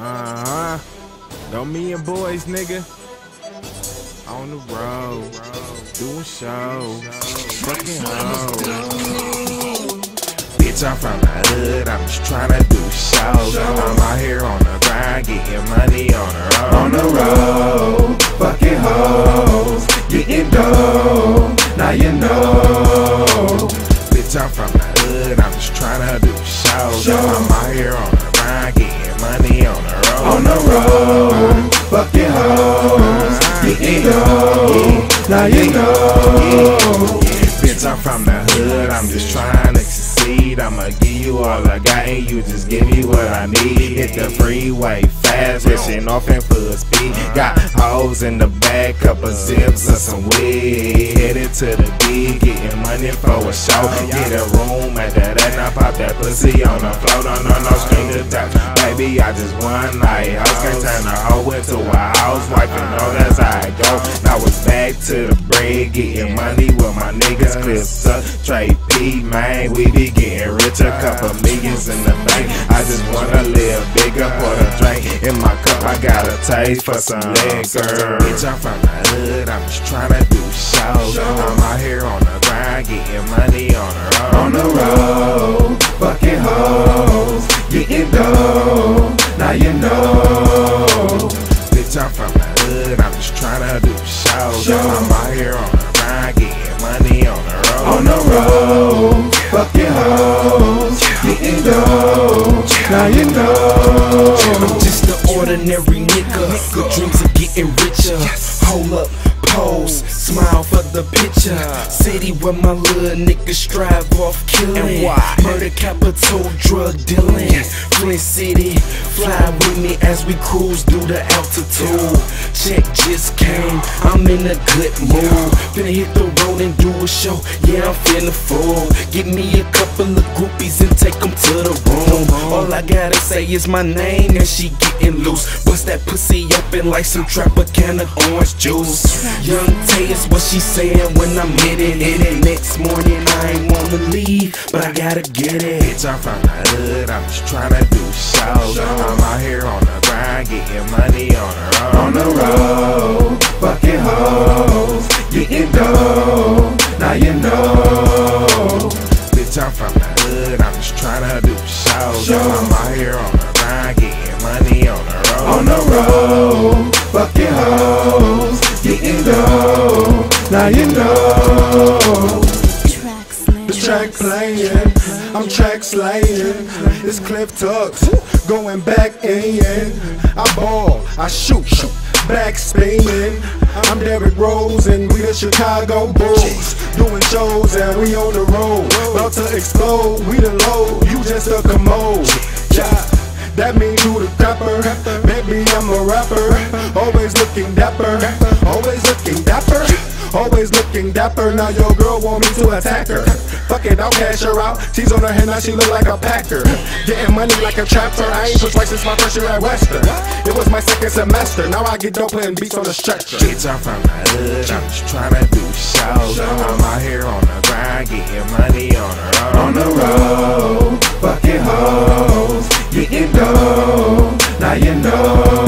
Uh huh. No me and boys, nigga. On the road, doing shows, fucking hoes. Bitch, I'm from the hood, I'm just trying to do shows. I'm out here on the grind, getting money on the road. On the road, fucking hoes, getting dough. Now you know. Bitch, I'm from the hood, I'm just trying to do shows. I'm out here on Now you know. Bitch, I'm from the hood, I'm just trying to succeed. I'ma give you all I got, and you just give me what I need. Hit the freeway fast, racing off in full speed. Got hoes in the back, couple zips and some weed. Headed to the D, getting money for a show. Get a room at that, and I pop that pussy on the floor. No, no, no, string to that. Baby, I just one night. House can turn a hoe into a housewife, and know that's how I go. Now it's back to the bread, getting money with my niggas. Clips up, trade P, man. We be getting rich, a couple millions in the bank. I just wanna live bigger, the drink in my cup. I got a taste for some liquor. Bitch, I'm from the hood, I'm just tryna do shows. I'm out here on the grind, getting money on the road. On the road, fucking hoes, getting dough. Now you know. Bitch, I'm from the hood, I'm just tryna do shows. I'm out here on the grind, getting money on the road. On the road, fucking hoes, getting dough. Now you know. I'm just an ordinary nigga. Good dreams of getting richer. Hold up, pose, smile for the picture. City where my little niggas strive off killing. Murder capital, drug dealing. Flint City, fly with me as we cruise through the altitude. Check just came, I'm in a good mood. Finna hit the road and do a show. Yeah, I'm finna fool. Give me a couple of groupies and take them to the room. I gotta say is my name and she getting loose. Bust that pussy open like some Tropicana orange juice. Young Tay is what she saying when I'm hitting it. Next morning I ain't wanna leave, but I gotta get it. Bitch, I'm from the hood, I'm just tryna do shows. I'm out here on the grind, getting money on the road. On the road, fucking hoes, getting dough. Now you know. Bitch, I'm from the hood, I'm just tryna do shows. I'm out here on the grind, getting money on the road. On the road, fucking hoes, getting dough. Now you know. The track playing, I'm track slaying. It's Cliff Tux, going back in. I ball, I shoot, back spinning. I'm Derrick Rose and we the Chicago Bulls. Doing shows and we on the road. About to explode, we the low, you just a commode. Yeah. That means you the crapper, baby I'm a rapper. Always looking dapper, always looking dapper. Always looking dapper, now your girl want me to attack her. Fuck it, I'll cash her out. She's on her head, now she look like a packer. Getting money like a trapper. I ain't pushed twice since my first year at Western. It was my second semester, now I get dope playing beats on the stretcher. Bitch, I'm from the hood, I'm just tryna do shows. I'm out here on the grind, getting money on the road. On the road, fucking hoes, getting dough. Now you know.